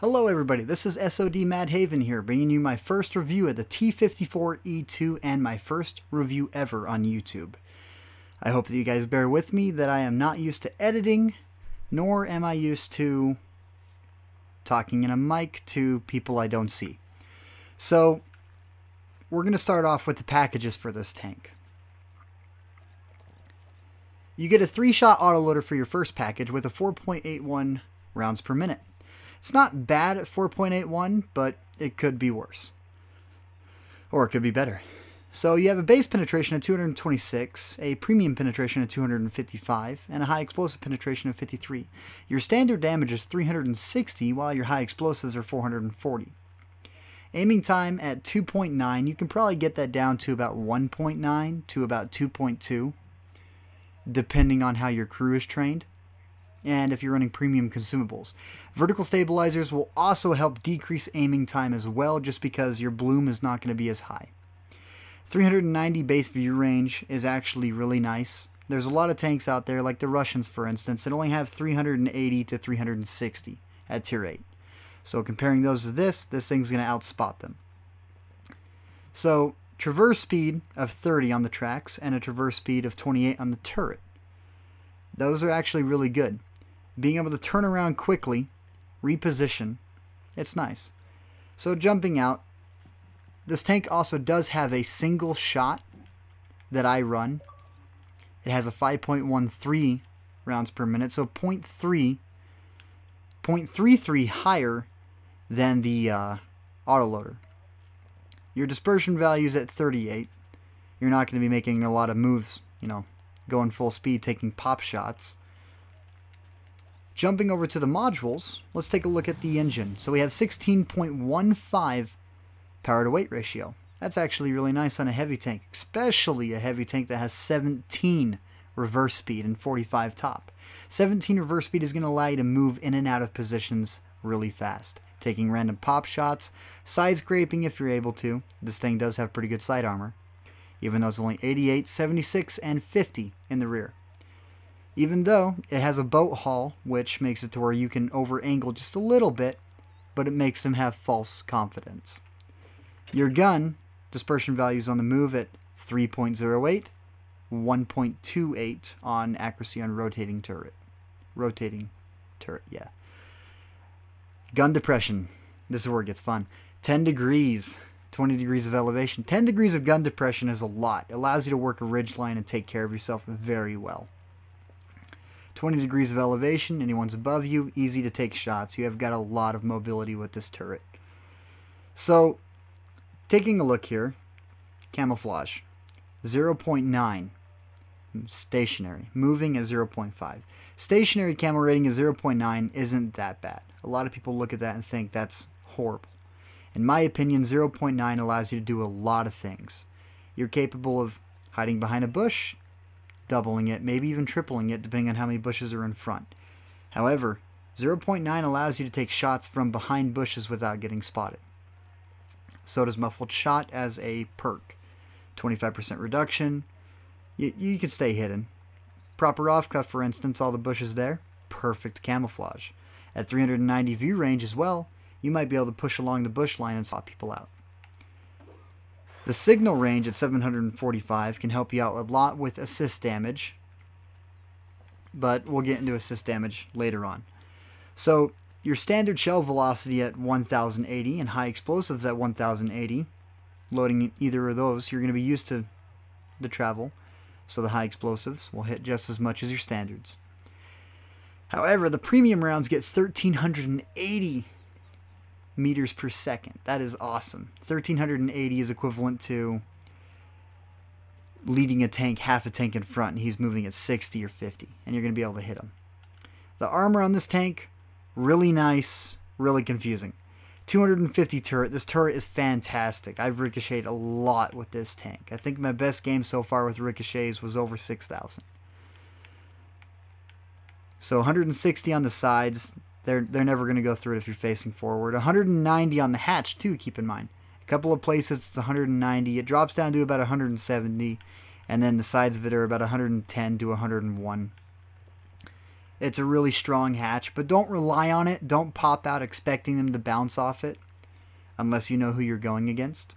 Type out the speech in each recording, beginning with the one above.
Hello everybody, this is SOD Mad Haven here, bringing you my first review of the T54E2 and my first review ever on YouTube. I hope that you guys bear with me that I am not used to editing, nor am I used to talking in a mic to people I don't see. So, we're going to start off with the packages for this tank. You get a 3-shot autoloader for your first package with a 4.81 rounds per minute. It's not bad at 4.81, but it could be worse. Or it could be better. So you have a base penetration of 226, a premium penetration of 255, and a high explosive penetration of 53. Your standard damage is 360, while your high explosives are 440. Aiming time at 2.9, you can probably get that down to about 1.9 to about 2.2, depending on how your crew is trained and if you're running premium consumables. Vertical stabilizers will also help decrease aiming time as well just because your bloom is not going to be as high. 390 base view range is actually really nice. There's a lot of tanks out there, like the Russians for instance, that only have 380 to 360 at tier 8. So comparing those to this, this thing's going to outspot them. So traverse speed of 30 on the tracks and a traverse speed of 28 on the turret. Those are actually really good being able to turn around quickly, reposition, it's nice. So jumping out, this tank also does have a single shot that I run. It has a 5.13 rounds per minute, so 0.3, 0.33 higher than the uh, autoloader. Your dispersion value is at 38. You're not going to be making a lot of moves, you know, going full speed, taking pop shots. Jumping over to the modules, let's take a look at the engine. So we have 16.15 power to weight ratio. That's actually really nice on a heavy tank, especially a heavy tank that has 17 reverse speed and 45 top. 17 reverse speed is going to allow you to move in and out of positions really fast, taking random pop shots, side scraping if you're able to. This thing does have pretty good side armor, even though it's only 88, 76, and 50 in the rear even though it has a boat hull, which makes it to where you can over angle just a little bit, but it makes them have false confidence. Your gun, dispersion values on the move at 3.08, 1.28 on accuracy on rotating turret. Rotating turret, yeah. Gun depression, this is where it gets fun. 10 degrees, 20 degrees of elevation. 10 degrees of gun depression is a lot. It allows you to work a ridge line and take care of yourself very well. 20 degrees of elevation, anyone's above you, easy to take shots. You have got a lot of mobility with this turret. So, taking a look here, camouflage, 0.9, stationary, moving at 0.5. Stationary camo rating is 0.9 isn't that bad. A lot of people look at that and think that's horrible. In my opinion, 0.9 allows you to do a lot of things. You're capable of hiding behind a bush, doubling it, maybe even tripling it, depending on how many bushes are in front. However, 0.9 allows you to take shots from behind bushes without getting spotted. So does Muffled Shot as a perk. 25% reduction. You, you can stay hidden. Prokhorovka, for instance, all the bushes there, perfect camouflage. At 390 view range as well, you might be able to push along the bush line and spot people out. The signal range at 745 can help you out a lot with assist damage, but we'll get into assist damage later on. So your standard shell velocity at 1080 and high explosives at 1080, loading either of those, you're going to be used to the travel, so the high explosives will hit just as much as your standards. However, the premium rounds get 1380 meters per second. That is awesome. 1380 is equivalent to leading a tank half a tank in front and he's moving at 60 or 50 and you're going to be able to hit him. The armor on this tank, really nice, really confusing. 250 turret. This turret is fantastic. I've ricocheted a lot with this tank. I think my best game so far with ricochets was over 6,000. So 160 on the sides, they're, they're never going to go through it if you're facing forward. 190 on the hatch, too, keep in mind. A couple of places it's 190. It drops down to about 170. And then the sides of it are about 110 to 101. It's a really strong hatch, but don't rely on it. Don't pop out expecting them to bounce off it unless you know who you're going against.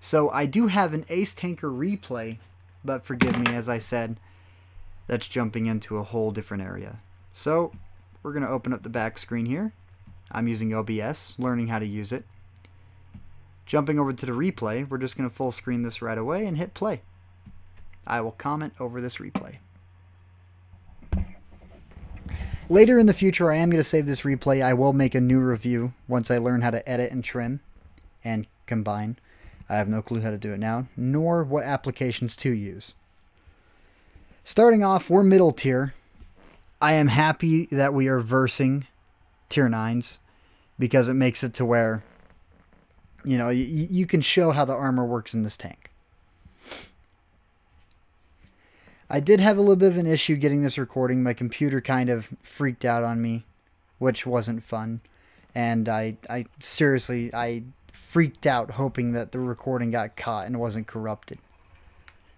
So I do have an Ace Tanker replay, but forgive me, as I said, that's jumping into a whole different area. So we're going to open up the back screen here. I'm using OBS, learning how to use it. Jumping over to the replay, we're just going to full screen this right away and hit play. I will comment over this replay. Later in the future, I am going to save this replay. I will make a new review once I learn how to edit and trim and combine. I have no clue how to do it now, nor what applications to use. Starting off, we're middle tier. I am happy that we are versing tier 9s because it makes it to where, you know, you can show how the armor works in this tank. I did have a little bit of an issue getting this recording. My computer kind of freaked out on me, which wasn't fun. And I, I seriously, I freaked out hoping that the recording got caught and wasn't corrupted.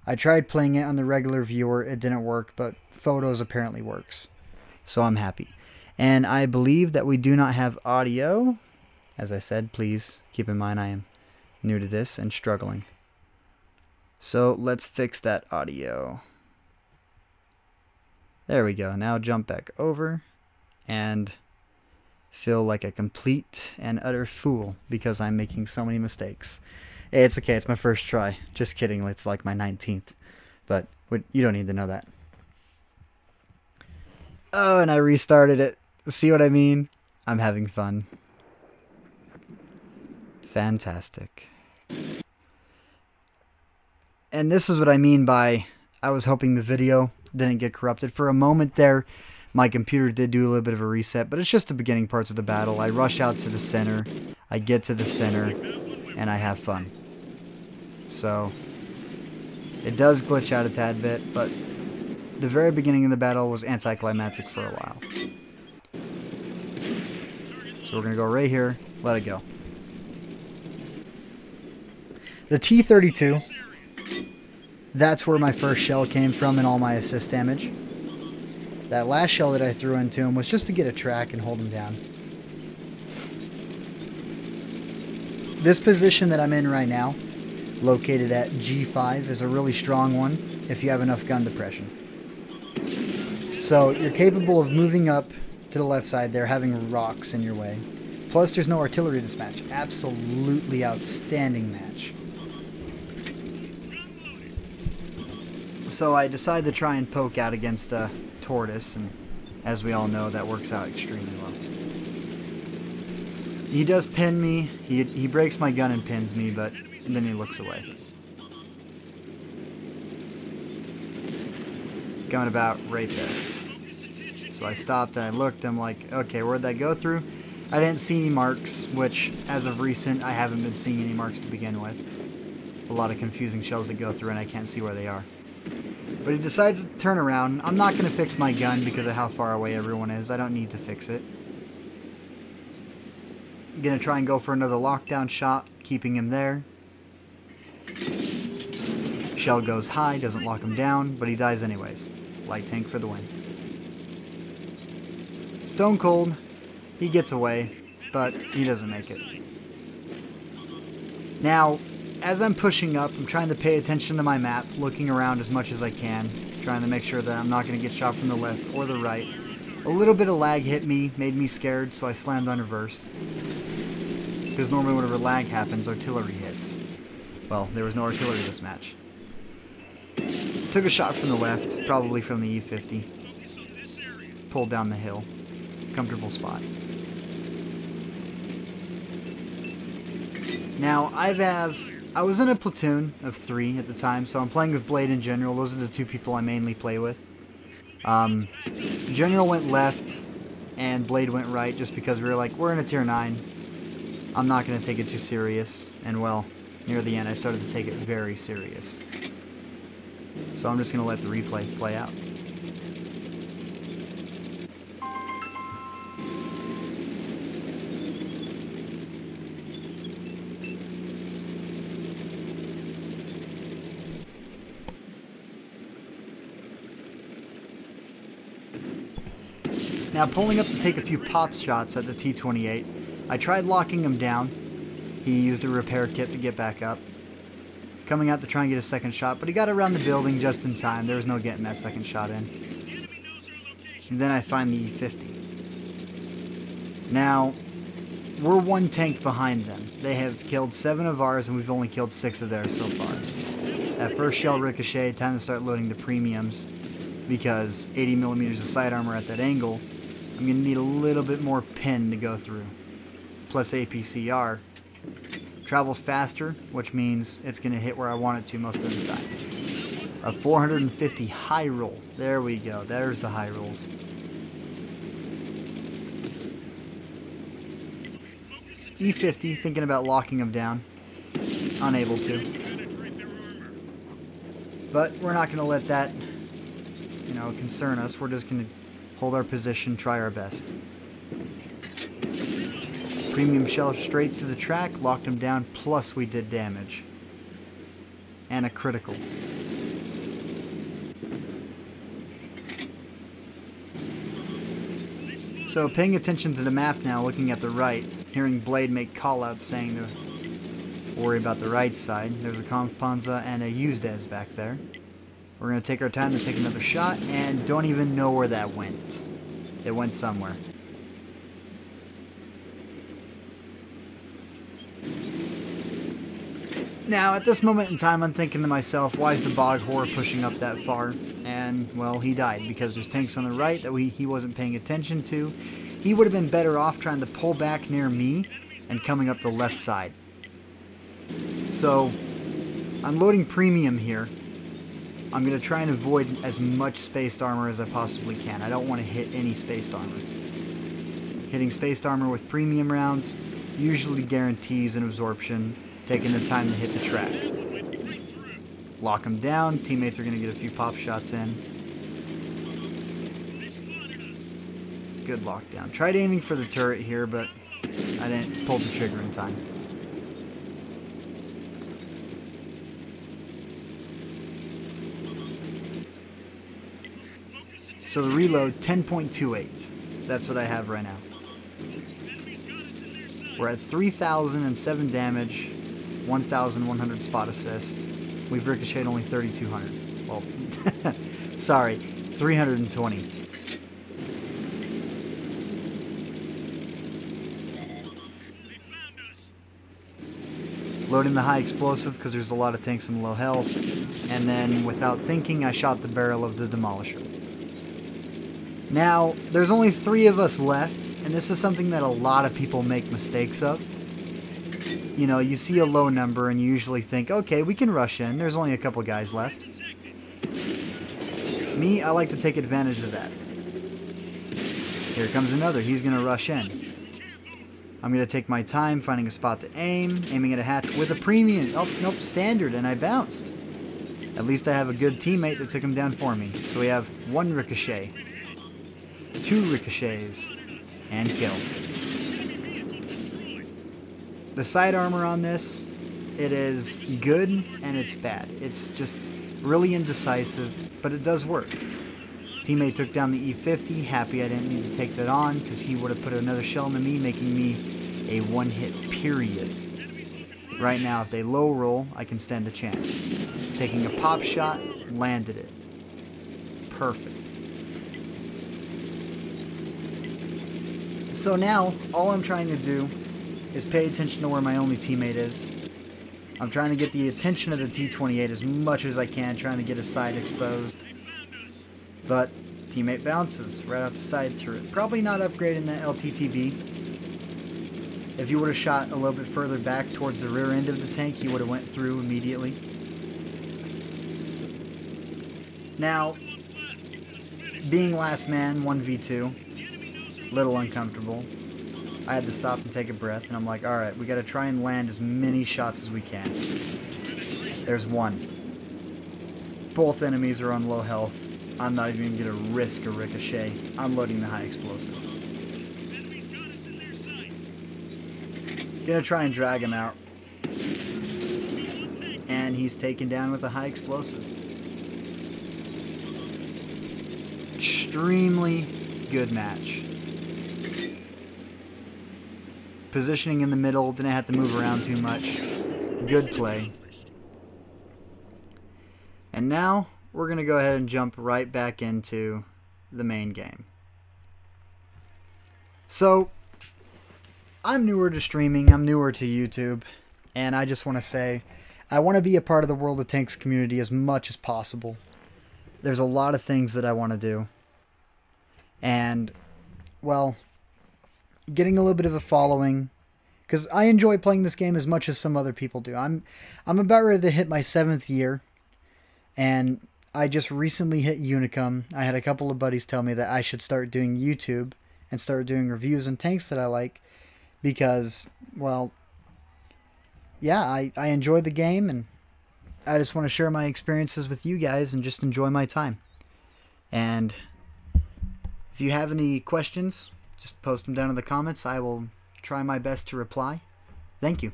I tried playing it on the regular viewer, it didn't work, but photos apparently works. So I'm happy. And I believe that we do not have audio. As I said, please keep in mind I am new to this and struggling. So let's fix that audio. There we go. Now jump back over and feel like a complete and utter fool because I'm making so many mistakes. It's okay. It's my first try. Just kidding. It's like my 19th. But you don't need to know that. Oh, and I restarted it. See what I mean? I'm having fun. Fantastic. And this is what I mean by I was hoping the video didn't get corrupted. For a moment there, my computer did do a little bit of a reset, but it's just the beginning parts of the battle. I rush out to the center, I get to the center, and I have fun. So, it does glitch out a tad bit, but the very beginning of the battle was anticlimactic for a while. So we're going to go right here, let it go. The T-32, that's where my first shell came from and all my assist damage. That last shell that I threw into him was just to get a track and hold him down. This position that I'm in right now, located at G5, is a really strong one if you have enough gun depression. So you're capable of moving up to the left side there, having rocks in your way. Plus there's no artillery this match. Absolutely outstanding match. So I decide to try and poke out against a tortoise, and as we all know, that works out extremely well. He does pin me. He, he breaks my gun and pins me, but then he looks away. Going about right there. So I stopped and I looked. I'm like, okay, where'd that go through? I didn't see any marks, which, as of recent, I haven't been seeing any marks to begin with. A lot of confusing shells that go through, and I can't see where they are. But he decides to turn around. I'm not going to fix my gun because of how far away everyone is. I don't need to fix it. I'm going to try and go for another lockdown shot, keeping him there. Shell goes high, doesn't lock him down, but he dies anyways. Light tank for the win. Stone Cold, he gets away, but he doesn't make it. Now, as I'm pushing up, I'm trying to pay attention to my map, looking around as much as I can, trying to make sure that I'm not going to get shot from the left or the right. A little bit of lag hit me, made me scared, so I slammed on reverse. Because normally whenever lag happens, artillery hits. Well, there was no artillery this match. Took a shot from the left, probably from the E50. Pulled down the hill. Comfortable spot. Now, I have I was in a platoon of three at the time, so I'm playing with Blade and General. Those are the two people I mainly play with. Um, General went left, and Blade went right, just because we were like, we're in a tier 9. I'm not going to take it too serious. And well, near the end, I started to take it very serious. So I'm just going to let the replay play out. Now pulling up to take a few pop shots at the T-28, I tried locking him down. He used a repair kit to get back up. Coming out to try and get a second shot, but he got around the building just in time. There was no getting that second shot in. And then I find the E-50. Now, we're one tank behind them. They have killed seven of ours, and we've only killed six of theirs so far. That first shell ricochet, time to start loading the premiums, because 80 millimeters of side armor at that angle, I'm going to need a little bit more pin to go through. Plus APCR. Travels faster, which means it's going to hit where I want it to most of the time. A 450 high roll. There we go. There's the high rolls. E50, thinking about locking him down. Unable to. But we're not going to let that, you know, concern us. We're just going to hold our position, try our best. Premium shell straight to the track, locked him down, plus we did damage. And a critical. So paying attention to the map now, looking at the right, hearing Blade make callouts saying to worry about the right side. There's a Kampfpanzer and a UDES back there. We're going to take our time to take another shot and don't even know where that went. It went somewhere. Now, at this moment in time, I'm thinking to myself, why is the Bog Whore pushing up that far? And, well, he died because there's tanks on the right that we, he wasn't paying attention to. He would have been better off trying to pull back near me and coming up the left side. So, I'm loading premium here. I'm going to try and avoid as much spaced armor as I possibly can. I don't want to hit any spaced armor. Hitting spaced armor with premium rounds usually guarantees an absorption, taking the time to hit the track. Lock them down, teammates are going to get a few pop shots in. Good lockdown. Tried aiming for the turret here, but I didn't pull the trigger in time. So the reload, 10.28. That's what I have right now. We're at 3,007 damage, 1,100 spot assist. We've ricocheted only 3,200. Well, sorry, 320. loading the high explosive because there's a lot of tanks in low health, and then without thinking I shot the barrel of the Demolisher. Now, there's only three of us left, and this is something that a lot of people make mistakes of. You know, you see a low number and you usually think, okay, we can rush in, there's only a couple guys left. Me, I like to take advantage of that. Here comes another, he's going to rush in. I'm going to take my time finding a spot to aim, aiming at a hatch with a premium. Oh, nope, standard, and I bounced. At least I have a good teammate that took him down for me. So we have one ricochet, two ricochets, and kill. The side armor on this, it is good and it's bad. It's just really indecisive, but it does work. Teammate took down the E50, happy I didn't need to take that on because he would have put another shell into me, making me a one-hit period. Right now, if they low roll, I can stand a chance. Taking a pop shot, landed it. Perfect. So now, all I'm trying to do is pay attention to where my only teammate is. I'm trying to get the attention of the T-28 as much as I can, trying to get his side exposed. But teammate bounces right out the side turret. Probably not upgrading that LTTB. If you would have shot a little bit further back towards the rear end of the tank, he would have went through immediately. Now, being last man, 1v2, little uncomfortable. I had to stop and take a breath, and I'm like, alright, we gotta try and land as many shots as we can. There's one. Both enemies are on low health. I'm not even going to risk a ricochet. I'm loading the high explosive. Gonna try and drag him out. And he's taken down with a high explosive. Extremely good match. Positioning in the middle, didn't have to move around too much. Good play. And now we're going to go ahead and jump right back into the main game. So, I'm newer to streaming, I'm newer to YouTube, and I just want to say I want to be a part of the World of Tanks community as much as possible. There's a lot of things that I want to do. And, well, getting a little bit of a following because I enjoy playing this game as much as some other people do. I'm I'm about ready to hit my seventh year, and I just recently hit Unicum. I had a couple of buddies tell me that I should start doing YouTube and start doing reviews on tanks that I like because, well, yeah, I, I enjoy the game and I just want to share my experiences with you guys and just enjoy my time. And if you have any questions, just post them down in the comments. I will try my best to reply. Thank you.